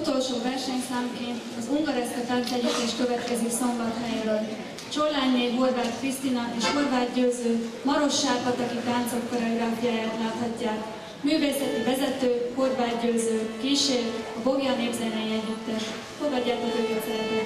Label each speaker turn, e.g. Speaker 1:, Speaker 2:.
Speaker 1: Utolsó versenyszámként az Ungareszka táncegyüttes következik Szombathelyről. Csollányné Horváth Krisztina és Horváth Győző Maros Sárpataki táncok koreográfiáját láthatják. Művészeti vezető Horváth Győző, kísér a Bogja Népzenei Együttes. Fogadjátok őket szeretettel!